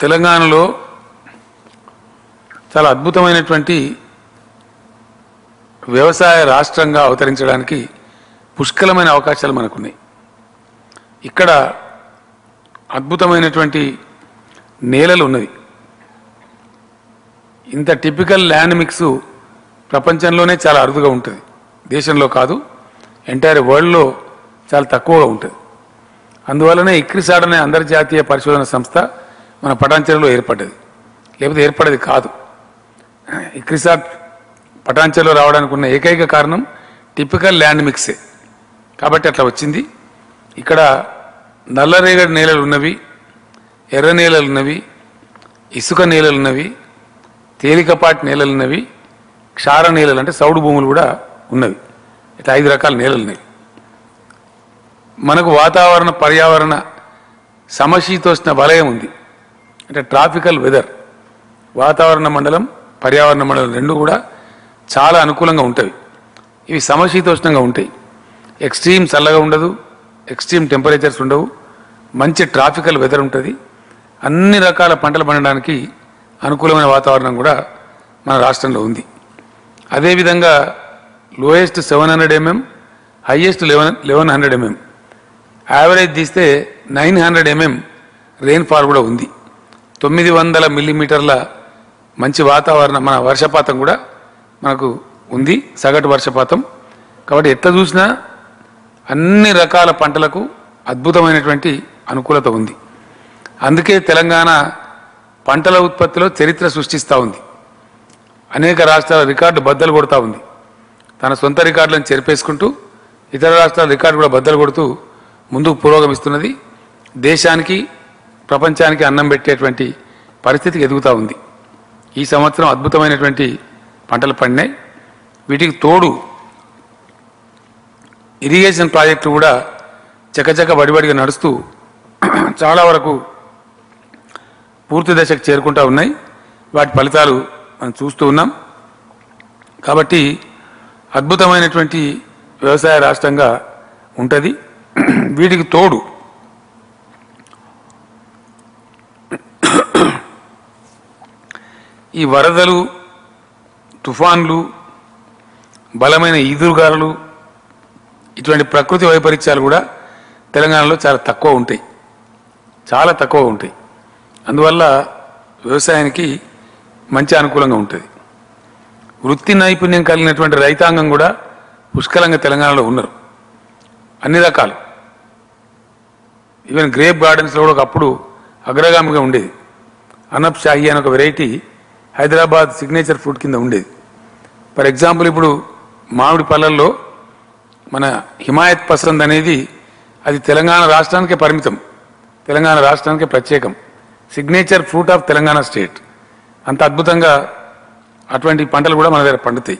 తెలంగాణలో చాలా అద్భుతమైనటువంటి వ్యవసాయ రాష్ట్రంగా అవతరించడానికి పుష్కలమైన అవకాశాలు మనకున్నాయి. ఇక్కడ అద్భుతమైనటువంటి నేలలు ఉన్నది ఇంత టిపికల్ ల్యాండ్ మిక్స్ ప్రపంచంలోనే చాలా అరుదుగా ఉంటుంది. దేశంలో కాదు ఎంటైర్ వరల్డ్లో చాలా తక్కువగా ఉంటుంది. అందువలనే ఇక్రిసాడ్ అనే అంతర్జాతీయ పరిశోధన సంస్థ మన పటాంచలలో ఏర్పడ్డది. లేకపోతే ఏర్పడేది కాదు. ఇక్రిసాట్ పటాంచలో రావడానికి ఉన్న ఏకైక కారణం టిపికల్ ల్యాండ్ మిక్సే. కాబట్టి అట్లా వచ్చింది. ఇక్కడ నల్లరేగడి నేలలు ఉన్నవి ఎర్ర నేలలు ఉన్నవి ఇసుక నేలలు ఉన్నవి తేలికపాటి నేలలు ఉన్నవి క్షార నేలలు అంటే సౌడు భూములు కూడా ఉన్నవి. ఇట్లా ఐదు రకాల నేలలు ఉన్నాయి మనకు వాతావరణ పర్యావరణ సమశీతోష్ణ వలయం ఉంది. అంటే ట్రాఫికల్ వెదర్ వాతావరణ మండలం పర్యావరణ మండలం రెండు కూడా చాలా అనుకూలంగా ఉంటాయి. ఇవి సమశీతోష్ణంగా ఉంటాయి. ఎక్స్ట్రీమ్ చల్లగా ఉండదు ఎక్స్ట్రీమ్ టెంపరేచర్స్ ఉండవు మంచి ట్రాఫికల్ వెదర్ ఉంటుంది. అన్ని రకాల పంటలు పండడానికి అనుకూలమైన వాతావరణం కూడా మన రాష్ట్రంలో ఉంది. అదేవిధంగా lowest seven hundred MM highest eleven eleven hundred MM. Average తీస్తే నైన్ హండ్రెడ్ ఎంఎం రెయిన్ఫాల్ కూడా ఉంది. తొమ్మిది వందల మిల్లీమీటర్ల మంచి వాతావరణం మన వర్షపాతం కూడా మనకు ఉంది సగటు వర్షపాతం. కాబట్టి ఎట్లా చూసినా అన్ని రకాల పంటలకు అద్భుతమైనటువంటి అనుకూలత ఉంది. అందుకే తెలంగాణ పంటల ఉత్పత్తిలో చరిత్ర సృష్టిస్తూ ఉంది. అనేక రాష్ట్రాల రికార్డు బద్దలు కొడుతూ ఉంది. తన సొంత రికార్డులను చెరిపేసుకుంటూ ఇతర రాష్ట్రాల రికార్డు కూడా బద్దలు కొడుతూ ముందుకు పురోగమిస్తున్నది. దేశానికి ప్రపంచానికి అన్నం పెట్టేటువంటి పరిస్థితికి ఎదుగుతూ ఉంది. ఈ సంవత్సరం అద్భుతమైనటువంటి పంటలు పండినాయి. వీటికి తోడు ఇరిగేషన్ ప్రాజెక్టు కూడా చకచక బడిబడిగా నడుస్తూ చాలా వరకు పూర్తి దశకు చేరుకుంటూ ఉన్నాయి. వాటి ఫలితాలు మనం చూస్తూ ఉన్నాం. కాబట్టి అద్భుతమైనటువంటి వ్యవసాయ రాష్ట్రంగా ఉంటుంది. వీటికి తోడు ఈ వరదలు తుఫాన్లు బలమైన ఈదురుగాలు ఇటువంటి ప్రకృతి వైపరీత్యాలు కూడా తెలంగాణలో చాలా తక్కువ ఉంటాయి. చాలా తక్కువ ఉంటాయి. అందువల్ల వ్యవసాయానికి మంచి అనుకూలంగా ఉంటుంది. వృత్తి నైపుణ్యం కలిగినటువంటి రైతాంగం కూడా పుష్కలంగా తెలంగాణలో ఉన్నారు. అన్ని రకాలు. ఈవెన్ గ్రేప్ గార్డెన్స్లో కూడా ఒకప్పుడు అగ్రగామిగా ఉండేది. అనబ్ షాహి అనే ఒక వెరైటీ హైదరాబాద్ సిగ్నేచర్ ఫ్రూట్ కింద ఉండేది. ఫర్ ఎగ్జాంపుల్ ఇప్పుడు మామిడి పళ్ళల్లో మన హిమాయత్ పసంద్ అనేది అది తెలంగాణ రాష్ట్రానికే పరిమితం. తెలంగాణ రాష్ట్రానికే ప్రత్యేకం. Signature fruit of Telangana state అంత అద్భుతంగా అటువంటి పంటలు కూడా మన దగ్గర పండుతాయి.